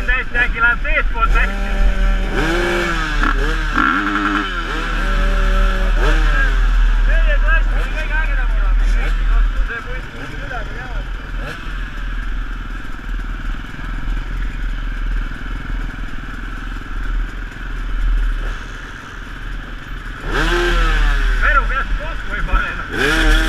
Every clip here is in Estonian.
Mindenkinek ilyen szép volt meg. Yeah.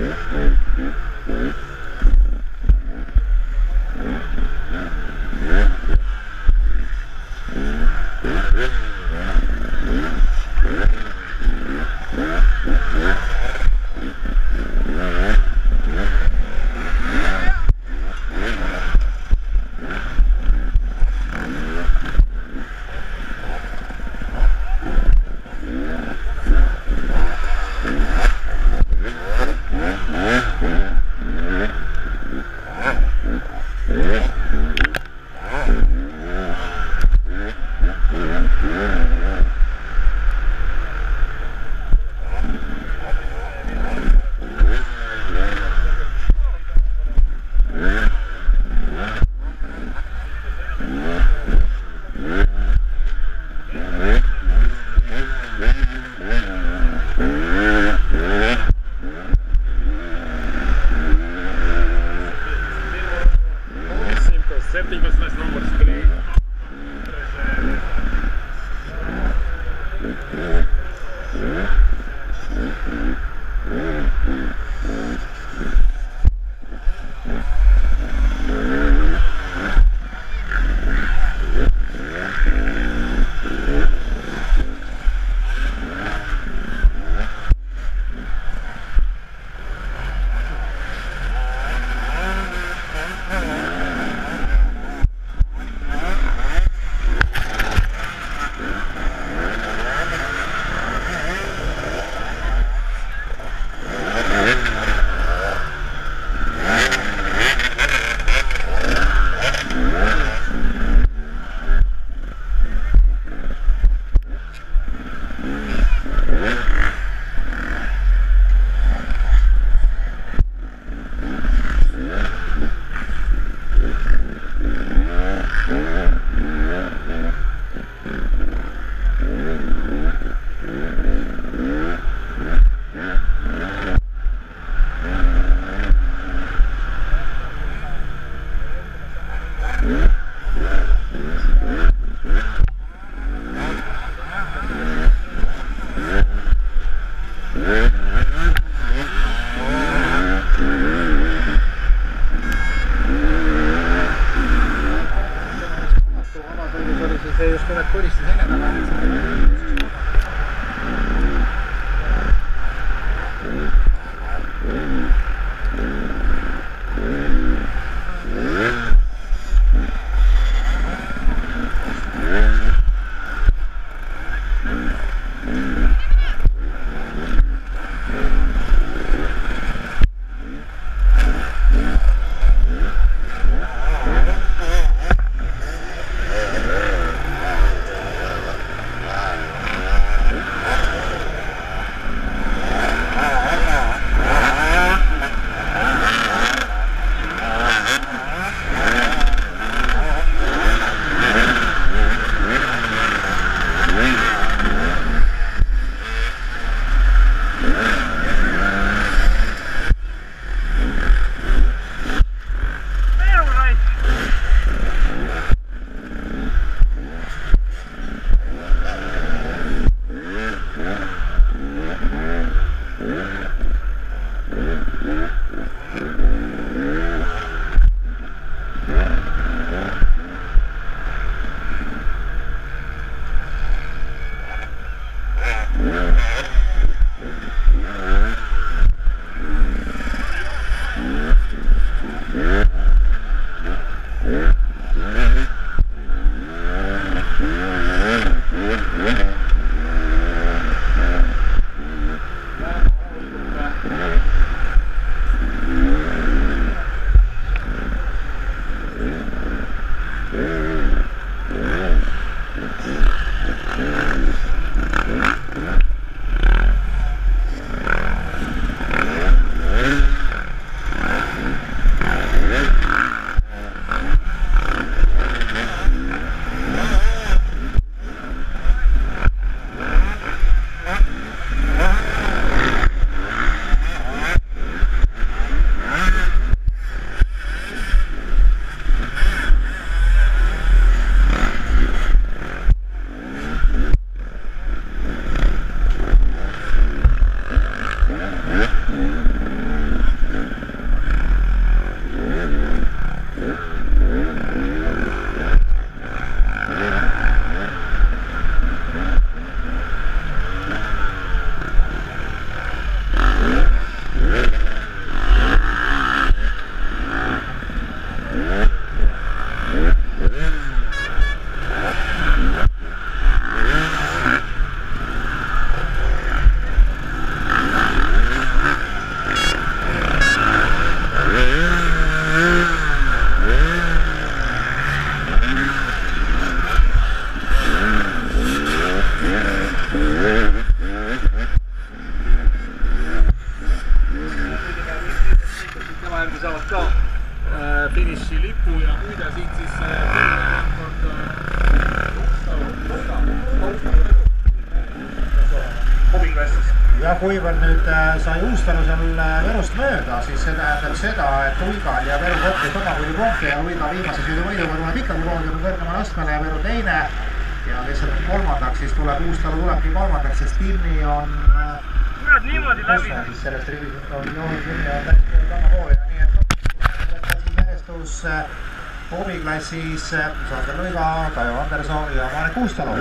Mm-hmm. 17. numurs. äärde saavad ka äh, finišilipu ja muide siit siis äh, äh, jah, kuivõrd nüüd äh, sai Uustalu seal Võrust mööda, siis see tähendab seda, et Uigal ja Võru kokku sada kuni punkti ja Uiga viimase sõiduvõidu võrra läheb ikkagi koondanud kõrgemale astmele ja Võru teine ja kes on kolmandaks, siis tuleb Uustalu tulebki kolmandaks, sest Timmi on kurat niimoodi läbi. sellest rivi on joonud küll ja täitsa tannapool äh, hooviklassis äh, Sander Luiga, Kaio Anderson ja Marek Uustalu.